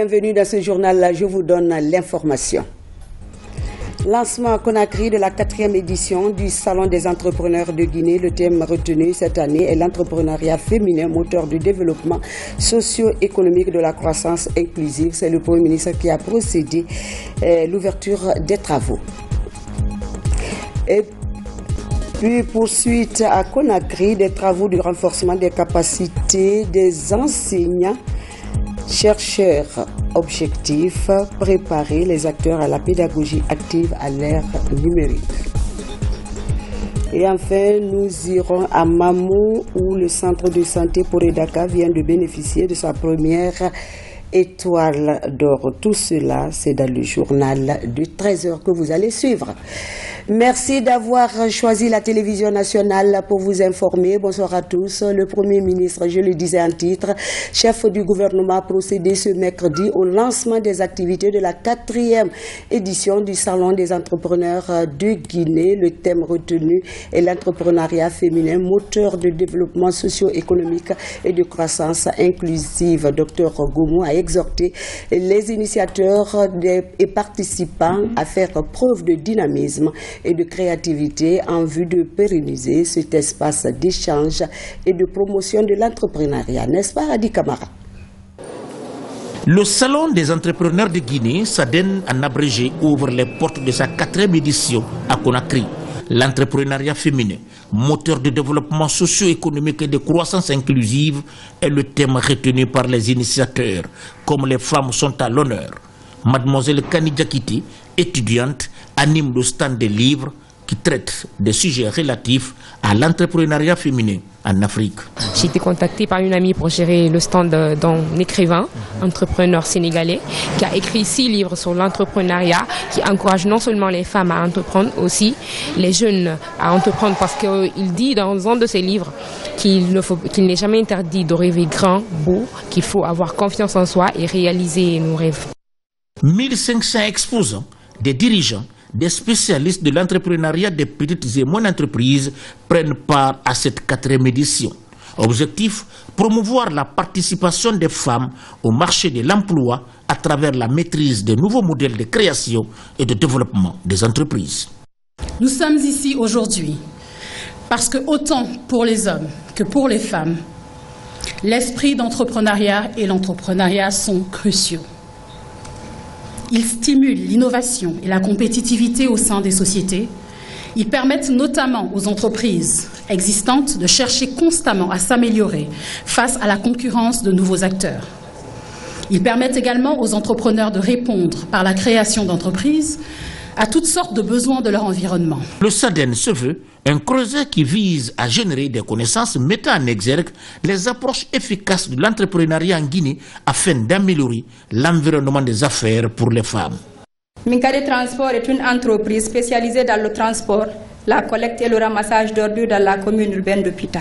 Bienvenue dans ce journal, je vous donne l'information. Lancement à Conakry de la quatrième édition du Salon des entrepreneurs de Guinée. Le thème retenu cette année est l'entrepreneuriat féminin, moteur du développement socio-économique de la croissance inclusive. C'est le Premier ministre qui a procédé à l'ouverture des travaux. Et puis poursuite à Conakry des travaux de renforcement des capacités des enseignants Chercheurs objectifs, préparer les acteurs à la pédagogie active à l'ère numérique. Et enfin, nous irons à Mamou où le centre de santé pour Edaka vient de bénéficier de sa première étoile d'or. Tout cela, c'est dans le journal de 13h que vous allez suivre. Merci d'avoir choisi la télévision nationale pour vous informer. Bonsoir à tous. Le Premier ministre, je le disais en titre, chef du gouvernement a procédé ce mercredi au lancement des activités de la quatrième édition du Salon des entrepreneurs de Guinée. Le thème retenu est l'entrepreneuriat féminin, moteur de développement socio-économique et de croissance inclusive. Docteur Goumou a exhorté les initiateurs et participants à faire preuve de dynamisme et de créativité en vue de pérenniser cet espace d'échange et de promotion de l'entrepreneuriat. N'est-ce pas, Adi Kamara? Le Salon des entrepreneurs de Guinée, SADEN en abrégé, ouvre les portes de sa quatrième édition à Conakry. L'entrepreneuriat féminin, moteur de développement socio-économique et de croissance inclusive, est le thème retenu par les initiateurs, comme les femmes sont à l'honneur. Mademoiselle Kani Diakiti, étudiante, anime le stand des livres qui traitent des sujets relatifs à l'entrepreneuriat féminin en Afrique. J'ai été contactée par une amie pour gérer le stand d'un écrivain, entrepreneur sénégalais, qui a écrit six livres sur l'entrepreneuriat, qui encourage non seulement les femmes à entreprendre, aussi les jeunes à entreprendre, parce qu'il dit dans un de ses livres qu'il n'est jamais interdit de rêver grand, beau, qu'il faut avoir confiance en soi et réaliser nos rêves. 1500 exposants, des dirigeants, des spécialistes de l'entrepreneuriat des petites et moyennes entreprises prennent part à cette quatrième édition. Objectif, promouvoir la participation des femmes au marché de l'emploi à travers la maîtrise de nouveaux modèles de création et de développement des entreprises. Nous sommes ici aujourd'hui parce que autant pour les hommes que pour les femmes, l'esprit d'entrepreneuriat et l'entrepreneuriat sont cruciaux. Ils stimulent l'innovation et la compétitivité au sein des sociétés. Ils permettent notamment aux entreprises existantes de chercher constamment à s'améliorer face à la concurrence de nouveaux acteurs. Ils permettent également aux entrepreneurs de répondre par la création d'entreprises à toutes sortes de besoins de leur environnement. Le SADEN se veut un creuset qui vise à générer des connaissances mettant en exergue les approches efficaces de l'entrepreneuriat en Guinée afin d'améliorer l'environnement des affaires pour les femmes. Minkade Transport est une entreprise spécialisée dans le transport, la collecte et le ramassage d'ordures dans la commune urbaine de Pita.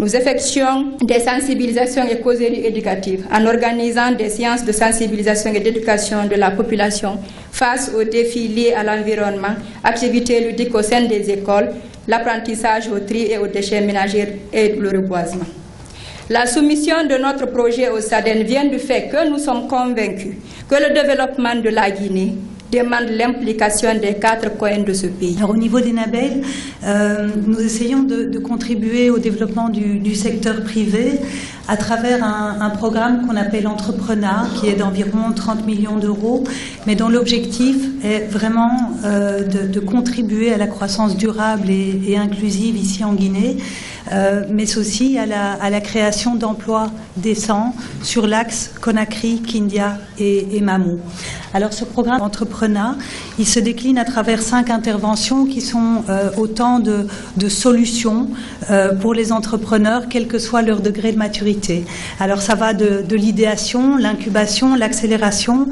Nous effectuons des sensibilisations et causeries éducatives en organisant des séances de sensibilisation et d'éducation de la population face aux défis liés à l'environnement, activités ludiques au sein des écoles, l'apprentissage au tri et aux déchets ménagers et le reboisement. La soumission de notre projet au SADEN vient du fait que nous sommes convaincus que le développement de la Guinée demande l'implication des quatre coins de ce pays. Au niveau des NABEL, euh, nous essayons de, contribuer au développement du, secteur privé à travers un, programme qu'on appelle Entrepreneur, qui est d'environ 30 millions d'euros, mais dont l'objectif est vraiment euh, de, contribuer à la croissance durable et inclusive ici en Guinée, euh, mais aussi à la, création d'emplois décents sur l'axe Conakry, Kindia et, Mamou. Alors ce programme Entrepreneur, il se décline à travers cinq interventions qui sont euh, autant de, solutions euh, pour les entrepreneurs, quel que soit leur degré de maturité. Alors ça va de, l'idéation, l'incubation, l'accélération,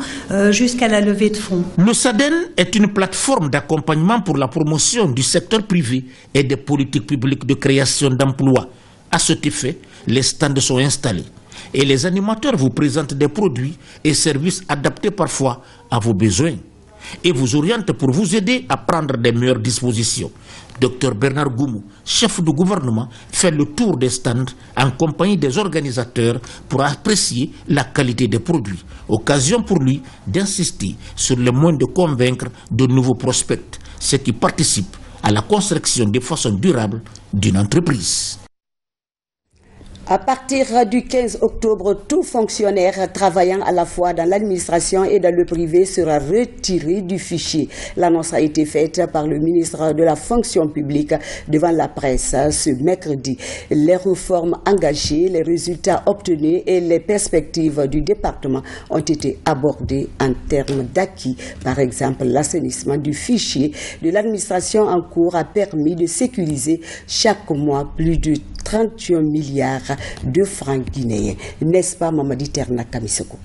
jusqu'à la levée de fonds. Le SADEN est une plateforme d'accompagnement pour la promotion du secteur privé et des politiques publiques de création d'emplois. À cet effet, les stands sont installés et les animateurs vous présentent des produits et services adaptés parfois à vos besoins et vous orientent pour vous aider à prendre des meilleures dispositions. Dr Bernard Goumou, chef de gouvernement, fait le tour des stands en compagnie des organisateurs pour apprécier la qualité des produits. Occasion pour lui d'insister sur le moyens de convaincre de nouveaux prospects, ce qui participe à la construction de façon durable d'une entreprise. À partir du 15 octobre, tout fonctionnaire travaillant à la fois dans l'administration et dans le privé sera retiré du fichier. L'annonce a été faite par le ministre de la fonction publique devant la presse ce mercredi. Les réformes engagées, les résultats obtenus et les perspectives du département ont été abordés en termes d'acquis. Par exemple, l'assainissement du fichier de l'administration en cours a permis de sécuriser chaque mois plus de 31 milliards de francs guinéens. N'est-ce pas, Mamadi Terna Kamisoko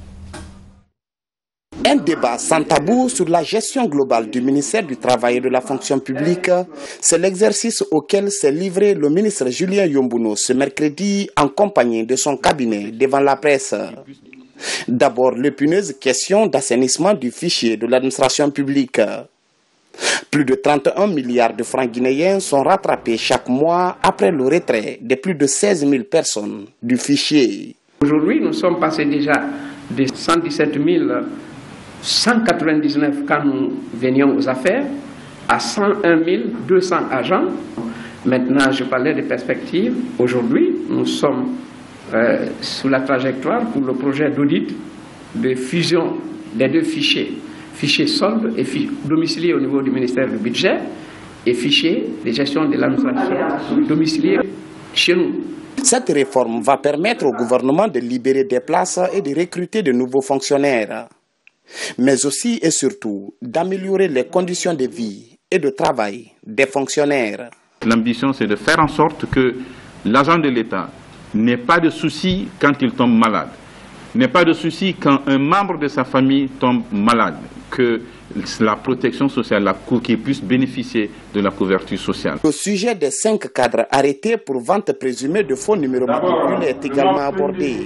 un débat sans tabou sur la gestion globale du ministère du Travail et de la fonction publique, c'est l'exercice auquel s'est livré le ministre Julien Yombuno ce mercredi en compagnie de son cabinet devant la presse. D'abord, l'épineuse question d'assainissement du fichier de l'administration publique. Plus de 31 milliards de francs guinéens sont rattrapés chaque mois après le retrait de plus de 16 000 personnes du fichier. Aujourd'hui, nous sommes passés déjà de 117 199 quand nous venions aux affaires à 101 200 agents. Maintenant, je parlais des perspectives. Aujourd'hui, nous sommes euh, sous la trajectoire pour le projet d'audit de fusion des deux fichiers fichier solde et domicilié au niveau du ministère du Budget et fichier de gestion de l'administration domicilié chez nous. Cette réforme va permettre au gouvernement de libérer des places et de recruter de nouveaux fonctionnaires, mais aussi et surtout d'améliorer les conditions de vie et de travail des fonctionnaires. L'ambition, c'est de faire en sorte que l'agent de l'État n'ait pas de soucis quand il tombe malade, n'ait pas de soucis quand un membre de sa famille tombe malade que la protection sociale, la qui puisse bénéficier de la couverture sociale. Le sujet des cinq cadres arrêtés pour vente présumée de faux numéros matriculés est également abordé.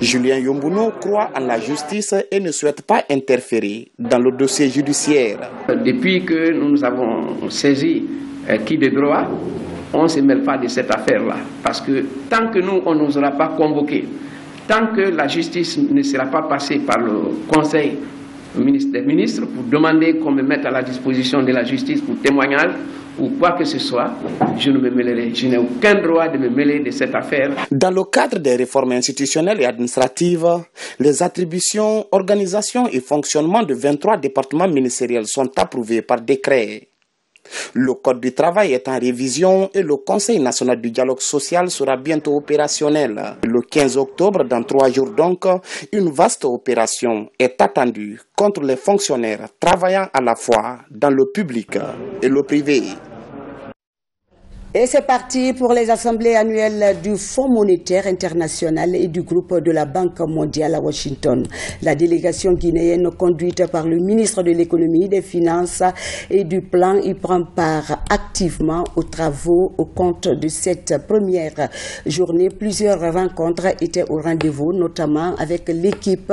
Julien Yombuno croit en la justice et ne souhaite pas interférer dans le dossier judiciaire. Depuis que nous avons saisi euh, qui de droit, on ne se mêle pas de cette affaire-là. Parce que tant que nous, on n'osera pas convoquer, tant que la justice ne sera pas passée par le Conseil ministre des pour demander qu'on me mette à la disposition de la justice pour témoignage ou quoi que ce soit, je ne me mêlerai. Je n'ai aucun droit de me mêler de cette affaire. Dans le cadre des réformes institutionnelles et administratives, les attributions, organisations et fonctionnements de 23 départements ministériels sont approuvés par décret. Le Code du travail est en révision et le Conseil national du dialogue social sera bientôt opérationnel. Le 15 octobre, dans trois jours donc, une vaste opération est attendue contre les fonctionnaires travaillant à la fois dans le public et le privé. Et c'est parti pour les assemblées annuelles du Fonds monétaire international et du groupe de la Banque mondiale à Washington. La délégation guinéenne conduite par le ministre de l'économie, des finances et du plan y prend part activement aux travaux au compte de cette première journée. Plusieurs rencontres étaient au rendez-vous, notamment avec l'équipe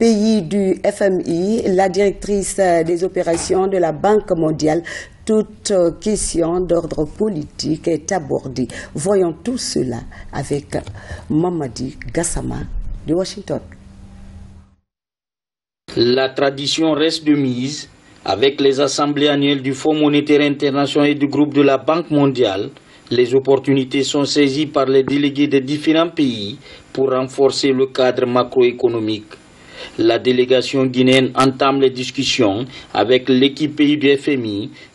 pays du FMI, la directrice des opérations de la Banque mondiale, toute question d'ordre politique est abordée. Voyons tout cela avec Mamadi Gassama de Washington. La tradition reste de mise avec les assemblées annuelles du Fonds monétaire international et du groupe de la Banque mondiale. Les opportunités sont saisies par les délégués des différents pays pour renforcer le cadre macroéconomique. La délégation guinéenne entame les discussions avec l'équipe pays du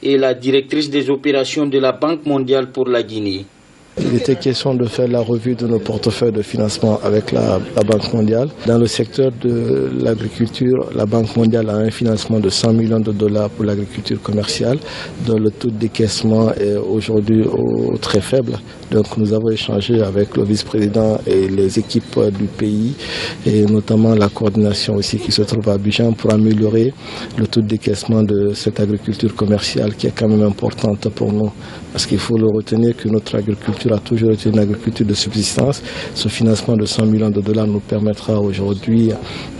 et la directrice des opérations de la Banque mondiale pour la Guinée. Il était question de faire la revue de nos portefeuilles de financement avec la, Banque mondiale. Dans le secteur de l'agriculture, la Banque mondiale a un financement de 100 millions de dollars pour l'agriculture commerciale, dont le taux de décaissement est aujourd'hui très faible. Donc nous avons échangé avec le vice-président et les équipes du pays, et notamment la coordination aussi qui se trouve à Abidjan pour améliorer le taux de décaissement de cette agriculture commerciale qui est quand même importante pour nous Parce qu'il faut le retenir que notre agriculture a toujours été une agriculture de subsistance. Ce financement de 100 millions de dollars nous permettra aujourd'hui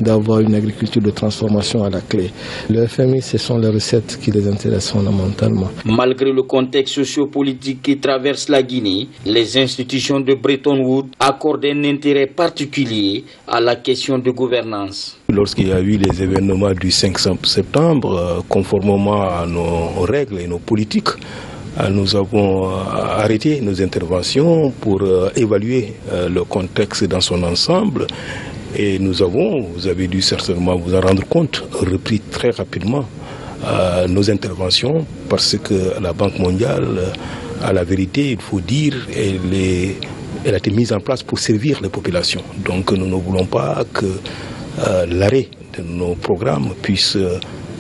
d'avoir une agriculture de transformation à la clé. Le FMI, ce sont les recettes qui les intéressent fondamentalement. Malgré le contexte sociopolitique qui traverse la Guinée, les institutions de Bretton Woods accordent un intérêt particulier à la question de gouvernance. Lorsqu'il y a eu les événements du 5 septembre, euh, conformément à nos règles et nos politiques, nous avons euh, arrêté nos interventions pour évaluer le contexte dans son ensemble et nous avons, vous avez dû certainement vous en rendre compte, repris très rapidement nos interventions parce que la Banque mondiale, à la vérité, il faut dire, elle a été mise en place pour servir les populations. Donc nous ne voulons pas que l'arrêt de nos programmes puisse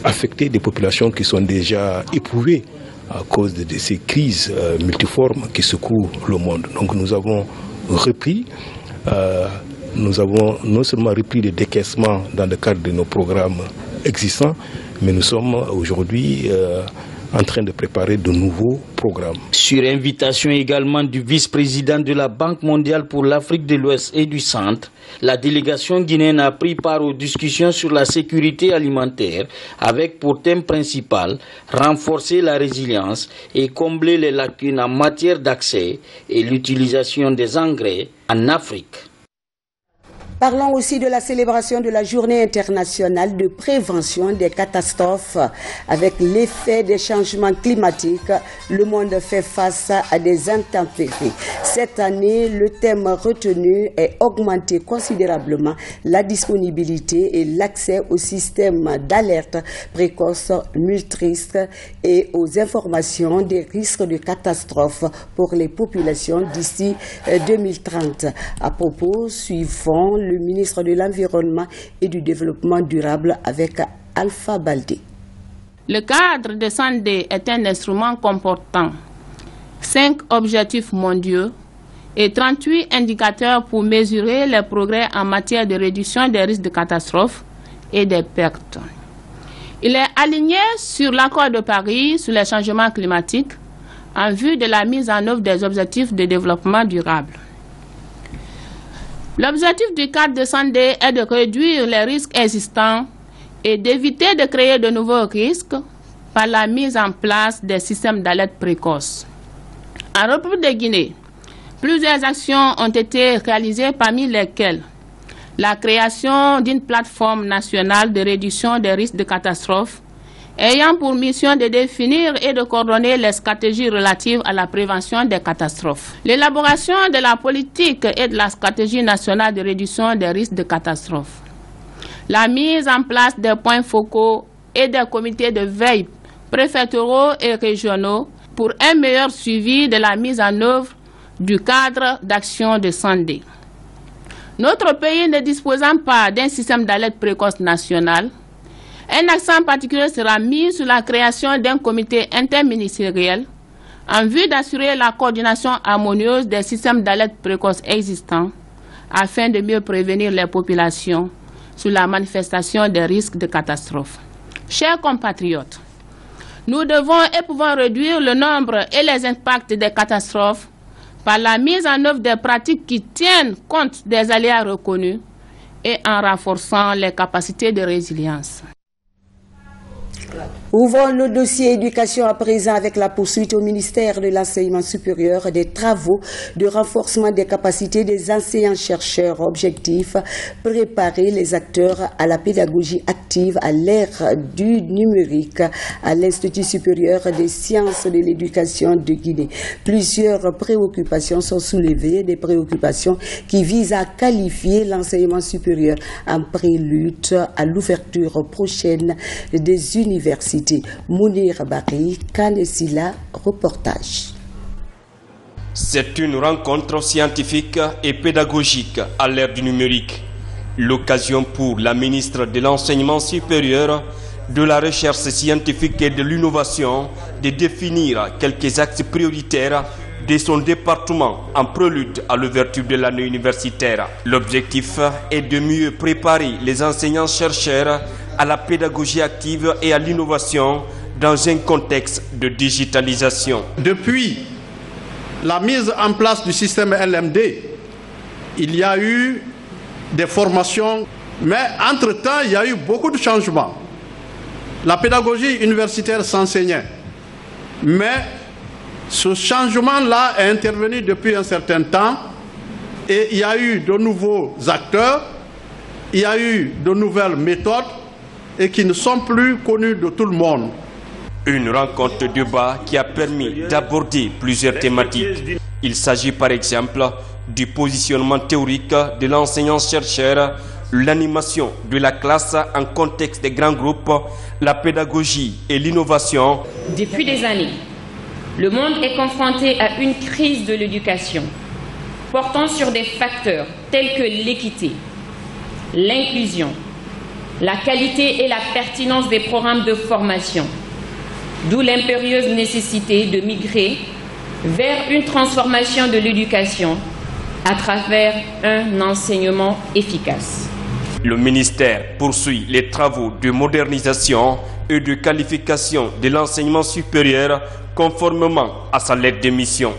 affecter des populations qui sont déjà éprouvées à cause de, ces crises euh, multiformes qui secouent le monde. Donc nous avons repris, euh, nous avons non seulement repris les décaissements dans le cadre de nos programmes existants, mais nous sommes aujourd'hui euh, en train de préparer de nouveaux programmes. Sur invitation également du vice-président de la Banque mondiale pour l'Afrique de l'Ouest et du Centre, la délégation guinéenne a pris part aux discussions sur la sécurité alimentaire avec pour thème principal renforcer la résilience et combler les lacunes en matière d'accès et l'utilisation des engrais en Afrique. Parlons aussi de la célébration de la journée internationale de prévention des catastrophes. Avec l'effet des changements climatiques, le monde fait face à des intempéries. Cette année, le thème retenu est augmenter considérablement la disponibilité et l'accès au système d'alerte précoce multirisque et aux informations des risques de catastrophes pour les populations d'ici 2030. À propos, suivant le ministre de l'Environnement et du Développement durable avec Alpha Baldé. Le cadre de santé est un instrument comportant cinq objectifs mondiaux et 38 indicateurs pour mesurer les progrès en matière de réduction des risques de catastrophes et des pertes. Il est aligné sur l'accord de Paris sur les changements climatiques en vue de la mise en œuvre des objectifs de développement durable. L'objectif du cadre de santé est de réduire les risques existants et d'éviter de créer de nouveaux risques par la mise en place des systèmes d'alerte précoce. En République de Guinée, plusieurs actions ont été réalisées parmi lesquelles la création d'une plateforme nationale de réduction des risques de catastrophes ayant pour mission de définir et de coordonner les stratégies relatives à la prévention des catastrophes. L'élaboration de la politique et de la stratégie nationale de réduction des risques de catastrophes. La mise en place des points focaux et des comités de veille préfectoraux et régionaux pour un meilleur suivi de la mise en œuvre du cadre d'action de santé. Notre pays ne disposant pas d'un système d'alerte précoce national, un accent particulier sera mis sur la création d'un comité interministériel en vue d'assurer la coordination harmonieuse des systèmes d'alerte précoce existants afin de mieux prévenir les populations sur la manifestation des risques de catastrophes. Chers compatriotes, nous devons et pouvons réduire le nombre et les impacts des catastrophes par la mise en œuvre des pratiques qui tiennent compte des aléas reconnus et en renforçant les capacités de résilience. plato. Ouvrons le dossier éducation à présent avec la poursuite au ministère de l'enseignement supérieur des travaux de renforcement des capacités des enseignants-chercheurs. Objectif, préparer les acteurs à la pédagogie active à l'ère du numérique à l'Institut supérieur des sciences de l'éducation de Guinée. Plusieurs préoccupations sont soulevées, des préoccupations qui visent à qualifier l'enseignement supérieur en prélude à l'ouverture prochaine des universités. Mounir reportage. C'est une rencontre scientifique et pédagogique à l'ère du numérique. L'occasion pour la ministre de l'Enseignement supérieur, de la recherche scientifique et de l'innovation de définir quelques axes prioritaires de son département en prélude à l'ouverture de l'année universitaire. L'objectif est de mieux préparer les enseignants-chercheurs à la pédagogie active et à l'innovation dans un contexte de digitalisation. Depuis la mise en place du système LMD, il y a eu des formations, mais entre-temps, il y a eu beaucoup de changements. La pédagogie universitaire s'enseignait, mais ce changement-là est intervenu depuis un certain temps et il y a eu de nouveaux acteurs, il y a eu de nouvelles méthodes et qui ne sont plus connues de tout le monde. Une rencontre de bas qui a permis d'aborder plusieurs thématiques. Il s'agit par exemple du positionnement théorique de l'enseignant-chercheur, l'animation de la classe en contexte des grands groupes, la pédagogie et l'innovation. Depuis des années, le monde est confronté à une crise de l'éducation portant sur des facteurs tels que l'équité, l'inclusion, la qualité et la pertinence des programmes de formation, d'où l'impérieuse nécessité de migrer vers une transformation de l'éducation à travers un enseignement efficace. Le ministère poursuit les travaux de modernisation et de qualification de l'enseignement supérieur conformément à sa lettre de mission.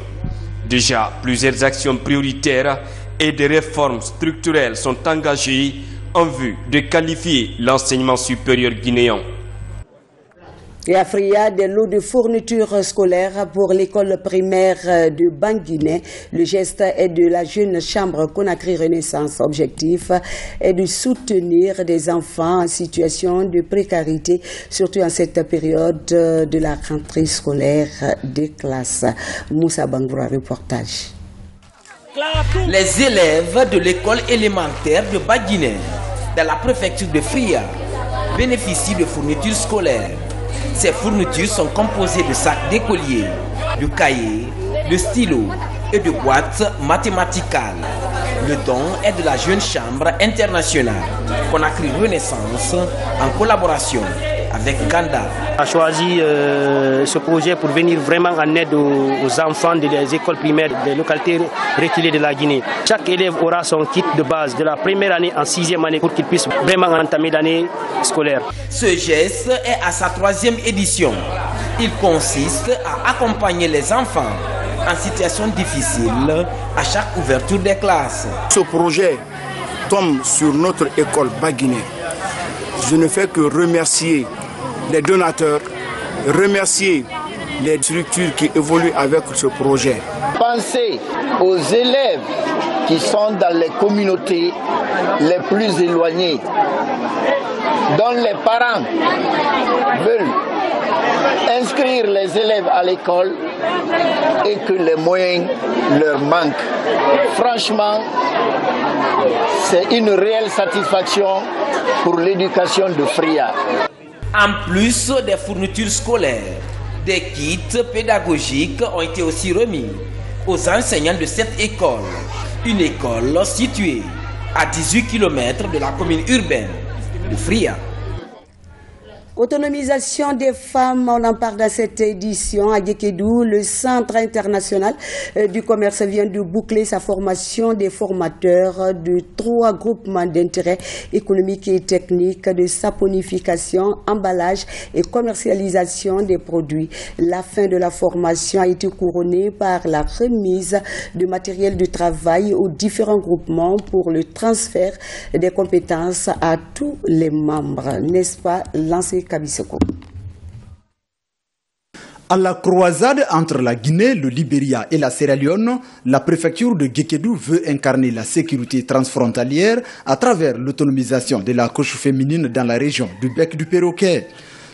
Déjà, plusieurs actions prioritaires et des réformes structurelles sont engagées en vue de qualifier l'enseignement supérieur guinéen. Et Afria, des lots de fournitures scolaires pour l'école primaire de Banguiné. Le geste est de la jeune chambre Conakry Renaissance. Objectif est de soutenir des enfants en situation de précarité, surtout en cette période de la rentrée scolaire des classes. Moussa Bangoura, reportage. Les élèves de l'école élémentaire de Baguiné, dans la préfecture de Fria, bénéficient de fournitures scolaires. Ces fournitures sont composées de sacs d'écoliers, de cahiers, de stylos et de boîtes mathématicales. Le don est de la Jeune Chambre internationale Conakry Renaissance en collaboration avec Ganda. On a choisi euh, ce projet pour venir vraiment en aide aux, aux, enfants des écoles primaires des localités reculées de la Guinée. Chaque élève aura son kit de base de la première année en sixième année pour qu'il puisse vraiment entamer l'année scolaire. Ce geste est à sa troisième édition. Il consiste à accompagner les enfants en situation difficile à chaque ouverture des classes. Ce projet tombe sur notre école Baguiné. Je ne fais que remercier les donateurs, remercier les structures qui évoluent avec ce projet. Pensez aux élèves qui sont dans les communautés les plus éloignées, dont les parents veulent inscrire les élèves à l'école et que les moyens leur manquent. Franchement, c'est une réelle satisfaction pour l'éducation de Fria. En plus des fournitures scolaires, des kits pédagogiques ont été aussi remis aux enseignants de cette école. Une école située à 18 km de la commune urbaine de Fria. Autonomisation des femmes, on en parle dans cette édition à Yekedou. Le Centre international du commerce vient de boucler sa formation des formateurs de trois groupements d'intérêt économique et technique de saponification, emballage et commercialisation des produits. La fin de la formation a été couronnée par la remise de matériel de travail aux différents groupements pour le transfert des compétences à tous les membres. N'est-ce pas, Kabiseko. À la croisade entre la Guinée, le Libéria et la Sierra Leone, la préfecture de Gekedou veut incarner la sécurité transfrontalière à travers l'autonomisation de la couche féminine dans la région du bec du perroquet.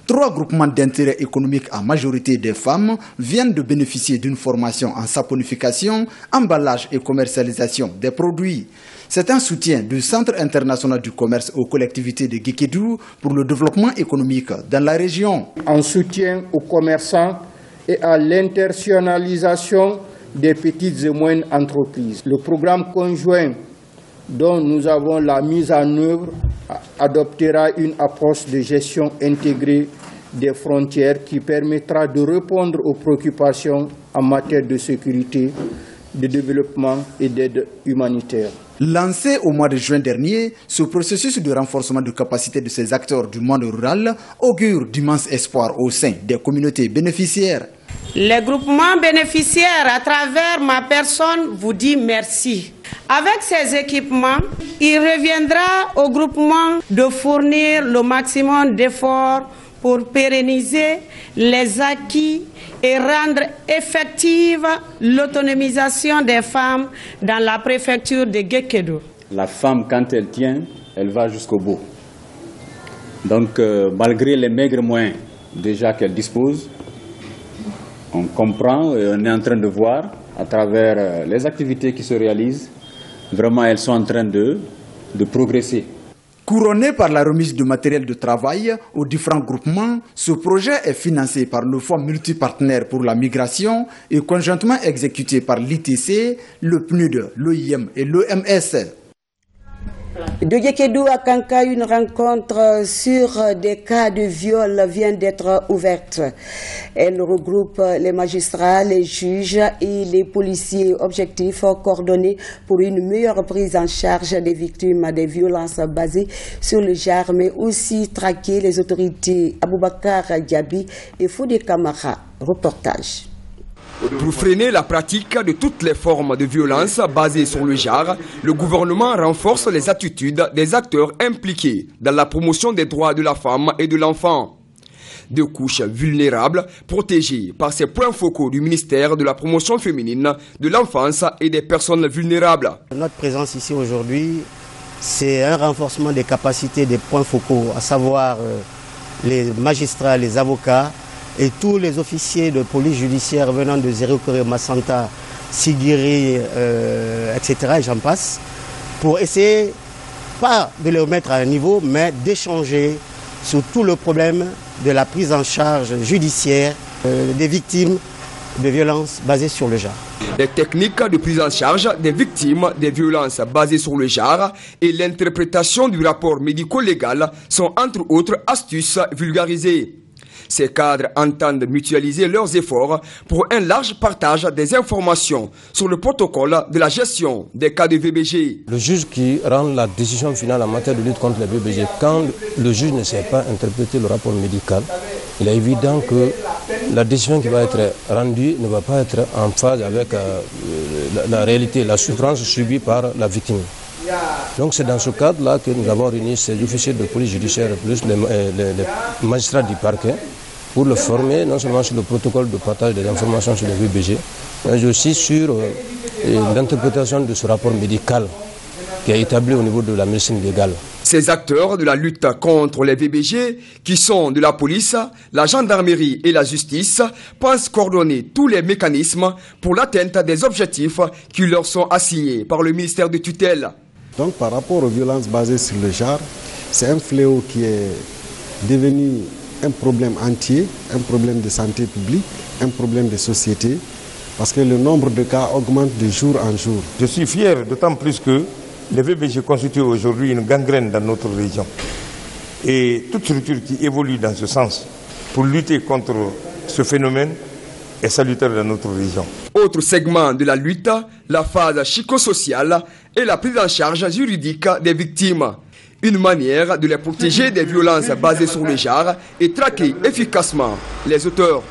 Trois groupements d'intérêt économique à majorité des femmes viennent de bénéficier d'une formation en saponification, emballage et commercialisation des produits. C'est un soutien du Centre international du commerce aux collectivités de Guékédou pour le développement économique dans la région. En soutien aux commerçants et à l'internationalisation des petites et moyennes entreprises. Le programme conjoint dont nous avons la mise en œuvre adoptera une approche de gestion intégrée des frontières qui permettra de répondre aux préoccupations en matière de sécurité de développement et d'aide humanitaire. Lancé au mois de juin dernier, ce processus de renforcement de capacité de ces acteurs du monde rural augure d'immenses espoirs au sein des communautés bénéficiaires. Les groupements bénéficiaires, à travers ma personne, vous dit merci. Avec ces équipements, il reviendra au groupement de fournir le maximum d'efforts pour pérenniser les acquis et rendre effective l'autonomisation des femmes dans la préfecture de Gekedo. La femme, quand elle tient, elle va jusqu'au bout. Donc, euh, malgré les maigres moyens déjà qu'elle dispose, on comprend et on est en train de voir à travers euh, les activités qui se réalisent, vraiment elles sont en train de, de progresser. Couronné par la remise de matériel de travail aux différents groupements, ce projet est financé par le Fonds multipartenaire pour la migration et conjointement exécuté par l'ITC, le PNUD, l'OIM et l'OMS. De Yekedou à Kanka, une rencontre sur des cas de viol vient d'être ouverte. Elle regroupe les magistrats, les juges et les policiers. Objectif coordonné pour une meilleure prise en charge des victimes des violences basées sur le genre, mais aussi traquer les autorités Aboubakar Diaby et Foudé Kamara. Reportage. Pour freiner la pratique de toutes les formes de violence basées sur le genre, le gouvernement renforce les attitudes des acteurs impliqués dans la promotion des droits de la femme et de l'enfant. Deux couches vulnérables protégées par ces points focaux du ministère de la promotion féminine, de l'enfance et des personnes vulnérables. Notre présence ici aujourd'hui, c'est un renforcement des capacités des points focaux, à savoir les magistrats, les avocats, et tous les officiers de police judiciaire venant de Zéro-Corée, Massanta, Sigiri, euh, etc., et j'en passe, pour essayer, pas de les remettre à un niveau, mais d'échanger sur tout le problème de la prise en charge judiciaire euh, des victimes de violences basées sur le genre. Les techniques de prise en charge des victimes des violences basées sur le genre et l'interprétation du rapport médico-légal sont entre autres astuces vulgarisées. Ces cadres entendent mutualiser leurs efforts pour un large partage des informations sur le protocole de la gestion des cas de VBG. Le juge qui rend la décision finale en matière de lutte contre les VBG, quand le juge ne sait pas interpréter le rapport médical, il est évident que la décision qui va être rendue ne va pas être en phase avec euh, la, réalité, la souffrance subie par la victime. Donc c'est dans ce cadre-là que nous avons réuni ces officiers de police judiciaire plus les, magistrats du parquet pour le former non seulement sur le protocole de partage des informations sur le VBG, mais aussi sur euh, l'interprétation de ce rapport médical qui est établi au niveau de la médecine légale. Ces acteurs de la lutte contre les VBG, qui sont de la police, la gendarmerie et la justice, pensent coordonner tous les mécanismes pour l'atteinte des objectifs qui leur sont assignés par le ministère de tutelle. Donc par rapport aux violences basées sur le genre, c'est un fléau qui est devenu un problème entier, un problème de santé publique, un problème de société, parce que le nombre de cas augmente de jour en jour. Je suis fier, d'autant plus que les VBG constituent aujourd'hui une gangrène dans notre région. Et toute structure qui évolue dans ce sens pour lutter contre ce phénomène est salutaire dans notre région. Autre segment de la lutte, la phase psychosociale et la prise en charge juridique des victimes. Une manière de les protéger des violences basées sur le genre et traquer efficacement les auteurs.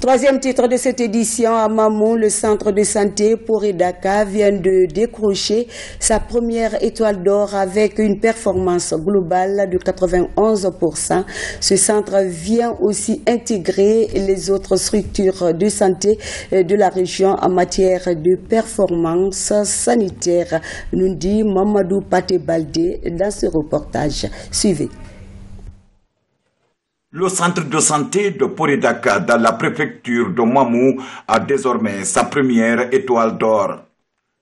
Troisième titre de cette édition, à Mamou, le centre de santé pour Edaka vient de décrocher sa première étoile d'or avec une performance globale de 91%. Ce centre vient aussi intégrer les autres structures de santé de la région en matière de performance sanitaire, nous dit Mamadou Pate Baldé dans ce reportage. Suivez. Le centre de santé de Poredaka dans la préfecture de Mamou a désormais sa première étoile d'or.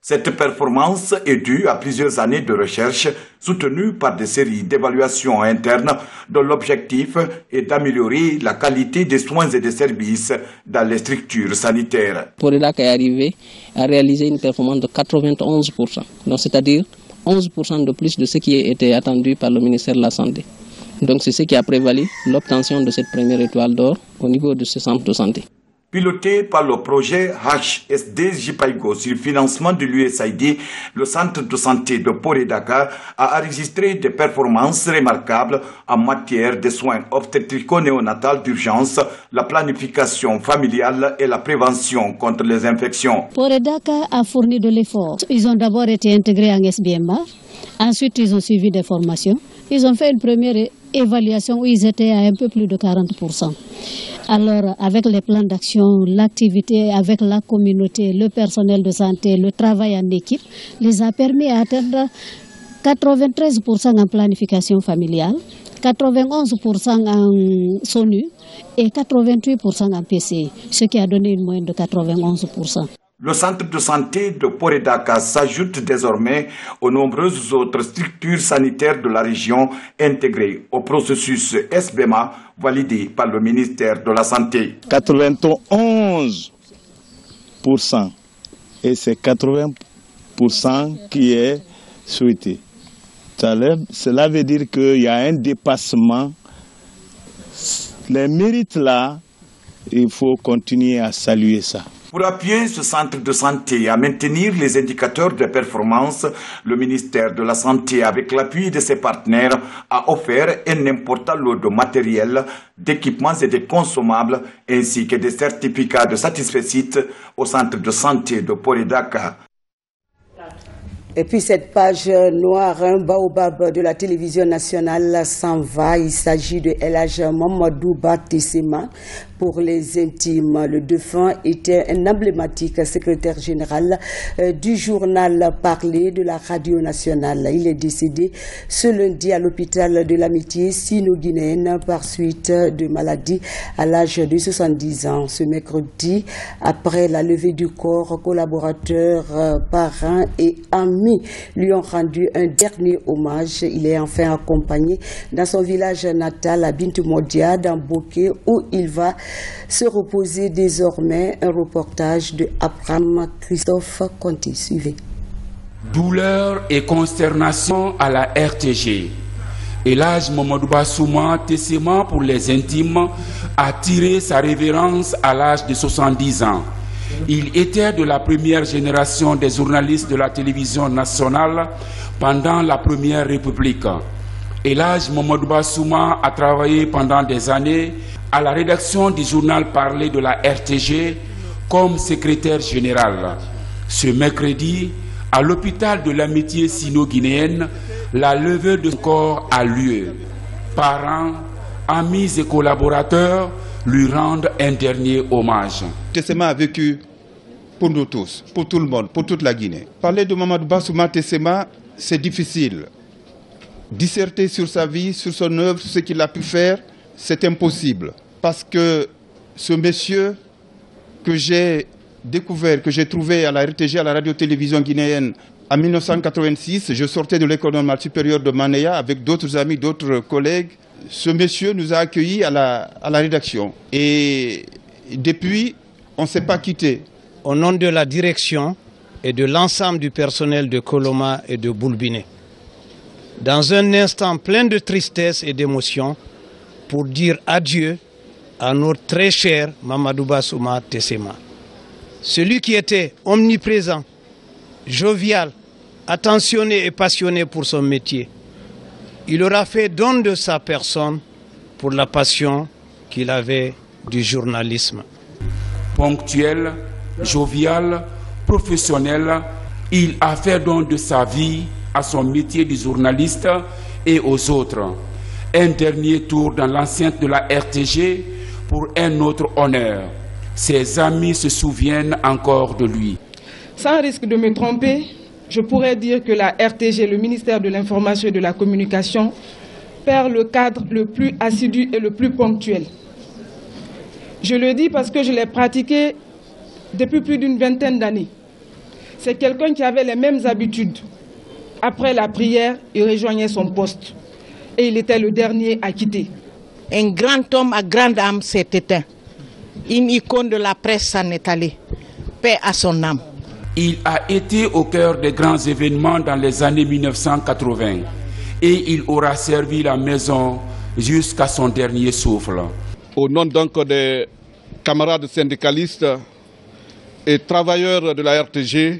Cette performance est due à plusieurs années de recherche soutenues par des séries d'évaluations internes dont l'objectif est d'améliorer la qualité des soins et des services dans les structures sanitaires. Poredaka est arrivé à réaliser une performance de 91%, c'est-à-dire 11% de plus de ce qui était attendu par le ministère de la Santé. Donc c'est ce qui a prévalu l'obtention de cette première étoile d'or au niveau de ce centre de santé. Piloté par le projet HSD Jipaigo sur financement de l'USAID, le centre de santé de Poredaka a enregistré des performances remarquables en matière de soins obstétrico-néonatales d'urgence, la planification familiale et la prévention contre les infections. Poredaka a fourni de l'effort. Ils ont d'abord été intégrés en SBMA, ensuite ils ont suivi des formations, ils ont fait une première évaluation où ils étaient à un peu plus de 40%. Alors, avec les plans d'action, l'activité avec la communauté, le personnel de santé, le travail en équipe, les a permis d'atteindre 93% en planification familiale, 91% en SONU et 88% en PCI, ce qui a donné une moyenne de 91%. Le centre de santé de Poredaka s'ajoute désormais aux nombreuses autres structures sanitaires de la région intégrées au processus SBMA validé par le ministère de la Santé. 91% et c'est 80% qui est souhaité. Cela veut dire qu'il y a un dépassement. Les mérites là, il faut continuer à saluer ça. Pour appuyer ce centre de santé à maintenir les indicateurs de performance, le ministère de la Santé, avec l'appui de ses partenaires, a offert un important lot de matériel, d'équipements et de consommables, ainsi que des certificats de satisfait au centre de santé de Poredaka. Et puis cette page noire, un baobab de la télévision nationale s'en va. Il s'agit de Elage Mamadou Batissema. Pour les intimes, le défunt était un emblématique secrétaire général du journal Parler de la radio nationale. Il est décédé ce lundi à l'hôpital de l'amitié sino-guinéenne par suite de maladie à l'âge de 70 ans. Ce mercredi, après la levée du corps, collaborateurs, parents et amis lui ont rendu un dernier hommage. Il est enfin accompagné dans son village natal à Bintumodia, dans Bokeh, où il va se reposer désormais. Un reportage de Abraham Christophe Conti. Suivez. Douleur et consternation à la RTG. Et l'âge Mamadou Bassouma, Tessema pour les intimes, a tiré sa révérence à l'âge de 70 ans. Il était de la première génération des journalistes de la télévision nationale pendant la Première République. Elage Mamadou Bassouma a travaillé pendant des années à la rédaction du journal Parler de la RTG comme secrétaire général. Ce mercredi, à l'hôpital de l'amitié sino-guinéenne, la levée de corps a lieu. Parents, amis et collaborateurs lui rendent un dernier hommage. Tessema a vécu pour nous tous, pour tout le monde, pour toute la Guinée. Parler de Mamadou Bassouma Tessema, c'est difficile. Disserter sur sa vie, sur son œuvre, sur ce qu'il a pu faire, c'est impossible. Parce que ce monsieur que j'ai découvert, que j'ai trouvé à la RTG, à la radio-télévision guinéenne, en 1986, je sortais de l'école normale supérieure de Manéa avec d'autres amis, d'autres collègues. Ce monsieur nous a accueillis à la, à la rédaction. Et depuis, on ne s'est pas quitté. Au nom de la direction et de l'ensemble du personnel de Coloma et de Boulbiné, dans un instant plein de tristesse et d'émotion, pour dire adieu à notre très cher Mamadou Bassouma Tessema. Celui qui était omniprésent, jovial, attentionné et passionné pour son métier. Il aura fait don de sa personne pour la passion qu'il avait du journalisme. Ponctuel, jovial, professionnel, il a fait don de sa vie à son métier de journaliste et aux autres. Un dernier tour dans l'enceinte de la RTG pour un autre honneur. Ses amis se souviennent encore de lui. Sans risque de me tromper, je pourrais dire que la RTG, le ministère de l'Information et de la Communication, perd le cadre le plus assidu et le plus ponctuel. Je le dis parce que je l'ai pratiqué depuis plus d'une vingtaine d'années. C'est quelqu'un qui avait les mêmes habitudes. Après la prière, il rejoignait son poste. Et il était le dernier à quitter. Un grand homme à grande âme s'est éteint. Une icône de la presse s'en est allée. Paix à son âme. Il a été au cœur des grands événements dans les années 1980 et il aura servi la maison jusqu'à son dernier souffle. Au nom donc de camarades syndicalistes et travailleurs de la RTG,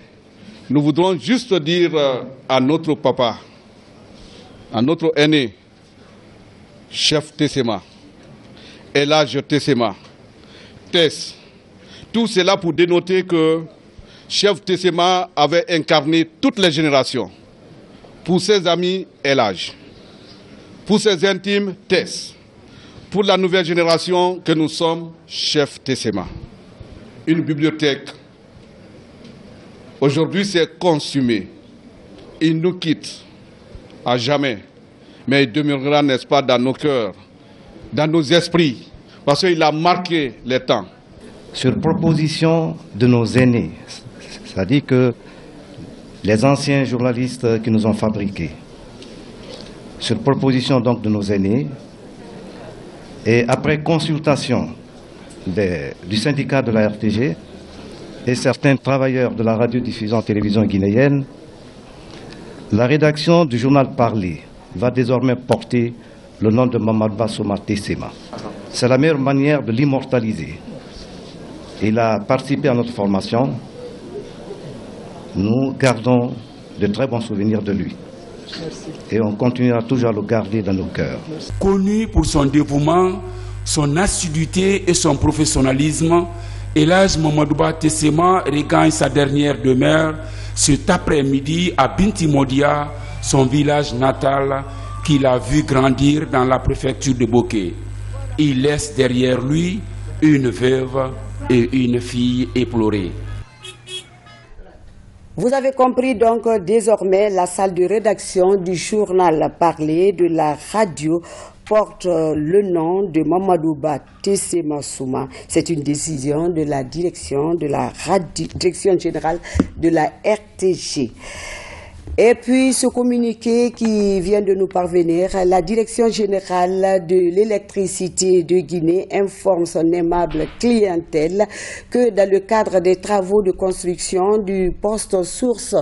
nous voudrons juste dire à notre papa, à notre aîné, chef Tessema, Elage Tessema, Tess, tout cela pour dénoter que chef Tessema avait incarné toutes les générations. Pour ses amis, Elage. Pour ses intimes, Tess. Pour la nouvelle génération que nous sommes, chef Tessema. Une bibliothèque. Aujourd'hui, c'est consumé. Il nous quitte à jamais. Mais il demeurera, n'est-ce pas, dans nos cœurs, dans nos esprits, parce qu'il a marqué les temps. Sur proposition de nos aînés, c'est-à-dire que les anciens journalistes qui nous ont fabriqués, sur proposition donc de nos aînés, et après consultation du syndicat de la RTG et certains travailleurs de la radiodiffusion télévision guinéenne, la rédaction du journal Parlé va désormais porter le nom de Mamad Bassouma Tessema. C'est la meilleure manière de l'immortaliser. Il a participé à notre formation. Nous gardons de très bons souvenirs de lui. Et on continuera toujours à le garder dans nos cœurs. Connu pour son dévouement, son assiduité et son professionnalisme, Elage Mamadouba Tessema regagne sa dernière demeure cet après-midi à Bintimodia, son village natal qu'il a vu grandir dans la préfecture de Bokeh. Il laisse derrière lui une veuve et une fille éplorée. Vous avez compris donc désormais la salle de rédaction du journal parlé de la radio porte le nom de Mamadouba Tessema Souma. C'est une décision de la direction de la direction générale de la RTG. Et puis ce communiqué qui vient de nous parvenir, la Direction générale de l'électricité de Guinée informe son aimable clientèle que dans le cadre des travaux de construction du poste source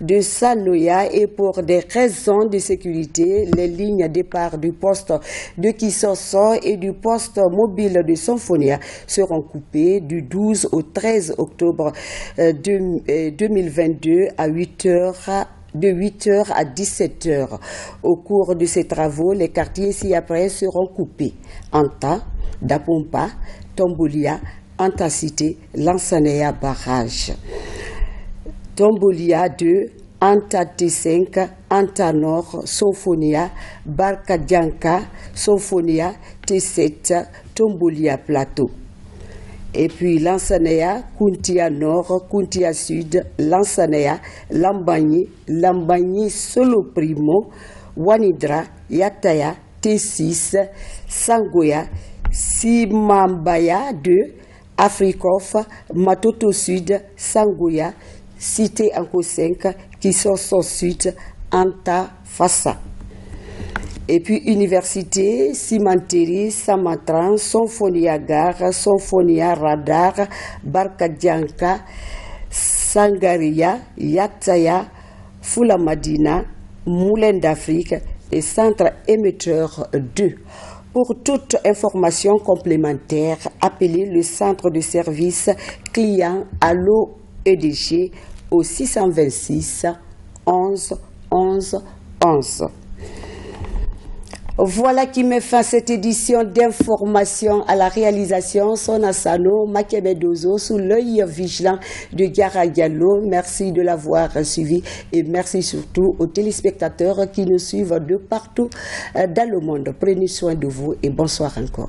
de Sanoya et pour des raisons de sécurité, les lignes départ du poste de Kissoso et du poste mobile de Symphonia seront coupées du 12 au 13 octobre 2022 à 8 heures de 8h à 17h. Au cours de ces travaux, les quartiers ci-après seront coupés. Anta, Dapompa, Tombolia, Antacité, Lansanea Barrage. Tombolia 2, Anta T5, Anta Nord, Sophonia, Barkadianka, Sophonia, T7, Tombolia Plateau. Et puis Lansanea, Kuntia Nord, Kuntia Sud, Lansanea, Lambagni, Lambagni Solo Primo, Wanidra, Yataya, T6, Sangoya, Simambaya 2, Afrikoff, Matoto Sud, Sangoya, Cité Anko 5, Kisoso Sud, Anta Fassa. Et puis Université, Cimenterie, Samatran, Symphonia Gare, Symphonia Radar, Barkadianka, Sangaria, Yatsaya, Fula Madina, Moulin d'Afrique et Centre émetteur 2. Pour toute information complémentaire, appelez le centre de service client Allo EDG au 626 11 11 11. Voilà qui met fin cette édition d'information à la réalisation Son Asano Makebedozo sous l'œil vigilant de Gara Diallo. Merci de l'avoir suivi et merci surtout aux téléspectateurs qui nous suivent de partout dans le monde. Prenez soin de vous et bonsoir encore.